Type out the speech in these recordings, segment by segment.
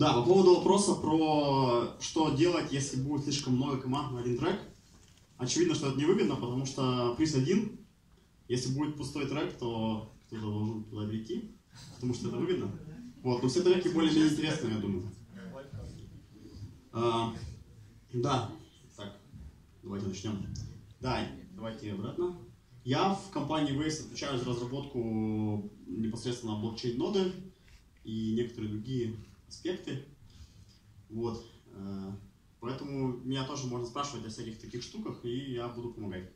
Да, по поводу вопроса про что делать, если будет слишком много команд на один трек. Очевидно, что это невыгодно, потому что приз один. Если будет пустой трек, то кто-то должен туда перейти, потому что это выгодно. Вот, но все треки более-менее интересные, я думаю. А, да, так, давайте начнем. Да, давайте обратно. Я в компании Waze отвечаю за разработку непосредственно блокчейн-ноды и некоторые другие аспекты. Вот. э, Поэтому меня тоже можно спрашивать о всяких таких штуках, и я буду помогать.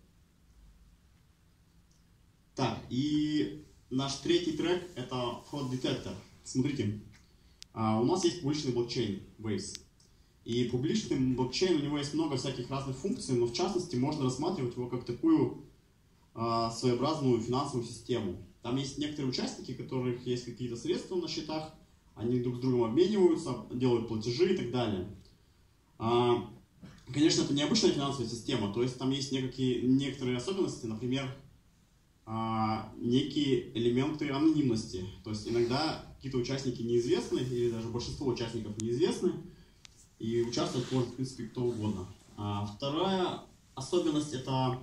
Так, и наш третий трек — это вход-детектор. Смотрите, а, у нас есть публичный блокчейн Waves. И публичный блокчейн, у него есть много всяких разных функций, но в частности можно рассматривать его как такую а, своеобразную финансовую систему. Там есть некоторые участники, у которых есть какие-то средства на счетах, они друг с другом обмениваются, делают платежи и так далее. А, Конечно, это необычная финансовая система, то есть там есть некие, некоторые особенности, например, а, некие элементы анонимности. То есть иногда какие-то участники неизвестны, или даже большинство участников неизвестны, и участвовать может, в принципе, кто угодно. А вторая особенность это,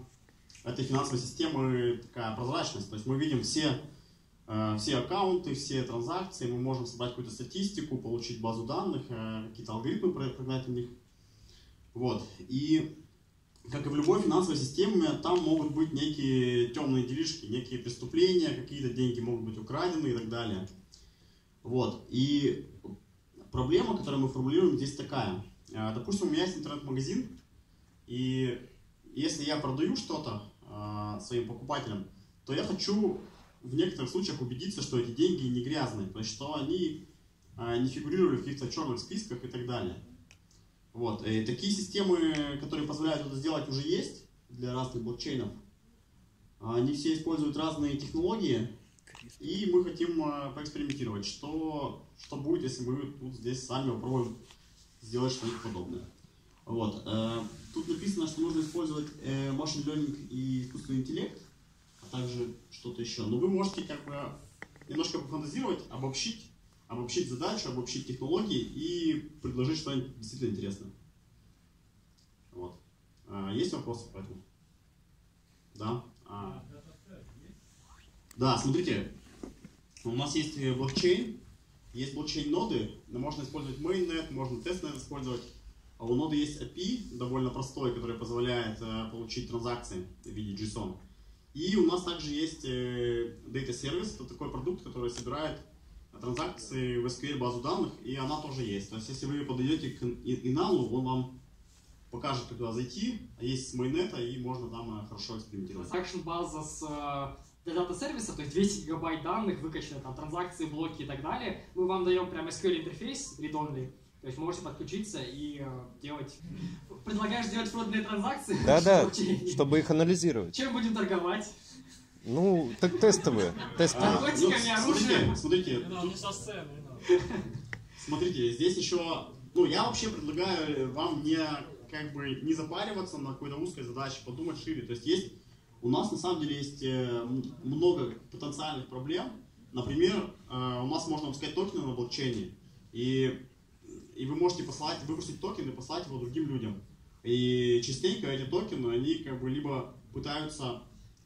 этой финансовой системы такая прозрачность. То есть мы видим все, э, все аккаунты, все транзакции, мы можем собрать какую-то статистику, получить базу данных, э, какие-то алгоритмы про- прогнать в них. Вот. И как и в любой финансовой системе, там могут быть некие темные делишки, некие преступления, какие-то деньги могут быть украдены и так далее. Вот. И проблема, которую мы формулируем здесь такая. Э, Допустим, у меня есть интернет-магазин, и если я продаю что-то э, своим покупателям, то я хочу в некоторых случаях убедиться, что эти деньги не грязные, то есть что они э, не фигурировали в каких-то черных списках и так далее. Вот. И такие системы, которые позволяют это сделать, уже есть для разных блокчейнов. Они все используют разные технологии, и мы хотим э, поэкспериментировать, что, что будет, если мы тут здесь сами попробуем сделать что-нибудь подобное. Вот. э, Тут написано, что нужно использовать э, machine learning и искусственный интеллект, а также что-то еще. Но вы можете как бы немножко пофантазировать, обобщить, обобщить задачу, обобщить технологии и предложить что-нибудь действительно интересное. Вот. А, Есть вопросы по этому? Да? А, да, смотрите, у нас есть блокчейн, есть блокчейн-ноды, но можно использовать mainnet, можно тестнет использовать. А у ноды есть API, довольно простой, который позволяет э, получить транзакции в виде JSON. И у нас также есть э, Data Service, это такой продукт, который собирает транзакции в SQL базу данных, и она тоже есть. То есть, если вы подойдете к иналу, он вам покажет, как туда зайти, а есть с майнета, и можно там э, хорошо экспериментировать. Transaction база с э, для дата-сервиса, то есть 200 гигабайт данных, выкачаны там транзакции, блоки и так далее. Мы вам даем прямо SQL интерфейс, read-only, то есть можете подключиться и э, делать... Предлагаешь делать фродные транзакции? Да-да, Окей. чтобы их анализировать. Чем будем торговать? Ну, так тестовые, тестовые. А, Наркотиками, ну, оружием. смотрите, смотрите, со сцены. Смотрите, здесь еще, ну, я вообще предлагаю вам не, как бы, не запариваться на какой-то узкой задаче, подумать шире. То есть есть, у нас на самом деле есть э, много потенциальных проблем. Например, э, у нас можно выпускать токены на блокчейне, и, и вы можете послать, выпустить токен и послать его другим людям. И частенько эти токены, они как бы либо пытаются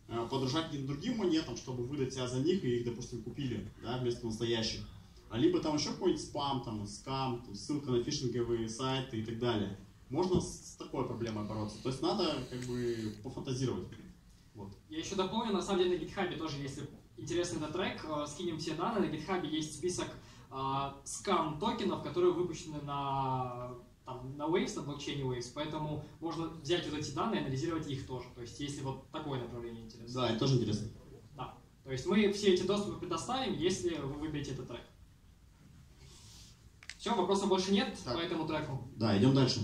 э, подражать каким-то другим монетам, чтобы выдать себя за них, и их, допустим, купили, да, вместо настоящих. А либо там еще какой-нибудь спам, там, скам, там, ссылка на фишинговые сайты и так далее. Можно с, такой проблемой бороться. То есть надо как бы пофантазировать. Вот. Я еще дополню, на самом деле на GitHub тоже, если интересный этот трек, э, скинем все данные. На GitHub есть список скам токенов, которые выпущены на, там, на Waves, на блокчейне Waves, поэтому можно взять вот эти данные и анализировать их тоже. То есть, если вот такое направление интересно. Да, это тоже интересно. Да. То есть мы все эти доступы предоставим, если вы выберете этот трек. Все, вопросов больше нет Так. по этому треку. Да, идем дальше.